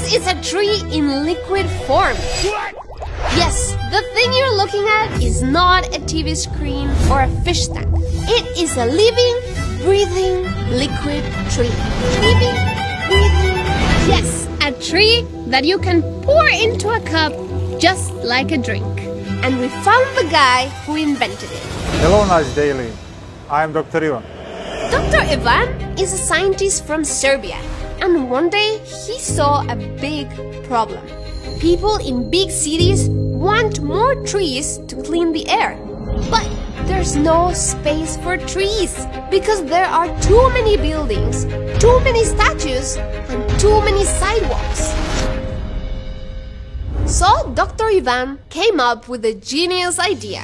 This is a tree in liquid form. What? Yes, the thing you're looking at is not a TV screen or a fish tank. It is a living, breathing, liquid tree. Living, breathing. Yes, a tree that you can pour into a cup just like a drink. And we found the guy who invented it. Hello, Nas Daily. I'm Dr. Ivan. Dr. Ivan is a scientist from Serbia, and one day he saw a big problem. People in big cities want more trees to clean the air, but there's no space for trees because there are too many buildings, too many statues, and too many sidewalks. So Dr. Ivan came up with a genius idea.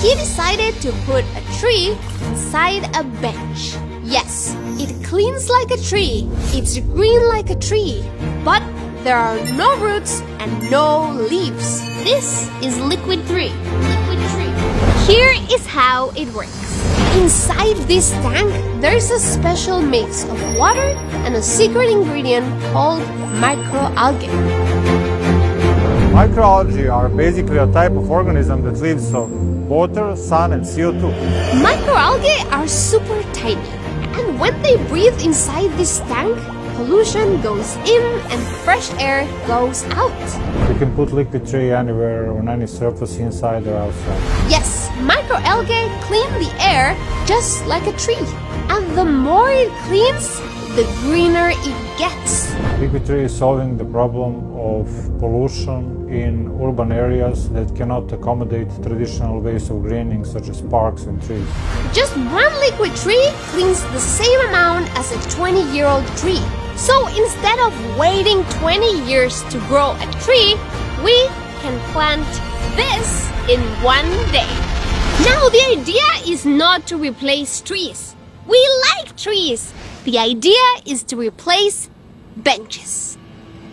He decided to put a tree inside a bench. Yes, it cleans like a tree, it's green like a tree, but there are no roots and no leaves. This is liquid tree. Liquid tree. Here is how it works. Inside this tank, there is a special mix of water and a secret ingredient called microalgae. Microalgae are basically a type of organism that lives off water, sun, and CO2. Microalgae are super tiny, when they breathe inside this tank, pollution goes in and fresh air goes out. You can put liquid tree anywhere on any surface inside or outside. Yes, microalgae clean the air just like a tree. And the more it cleans, the greener it gets. Liquid tree is solving the problem of pollution in urban areas that cannot accommodate traditional ways of greening such as parks and trees. Just one liquid tree cleans the same amount as a 20 year old tree. So instead of waiting 20 years to grow a tree, we can plant this in one day. Now the idea is not to replace trees. We like trees. The idea is to replace benches.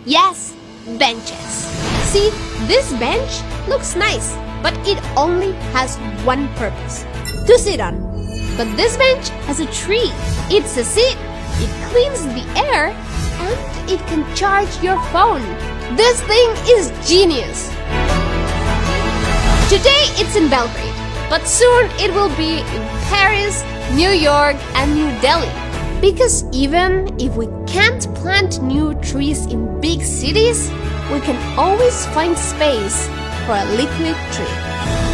Yes, benches. See, this bench looks nice, but it only has one purpose to sit on. But this bench has a tree. It's a seat. It cleans the air and it can charge your phone. This thing is genius. Today it's in Belgrade, but soon it will be in Paris, New York, and New Delhi. Because even if we can't plant new trees in big cities, we can always find space for a liquid tree.